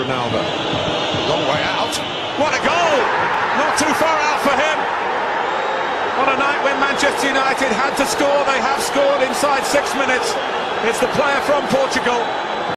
Ronaldo. Long way out. What a goal! Not too far out for him. On a night when Manchester United had to score, they have scored inside six minutes. It's the player from Portugal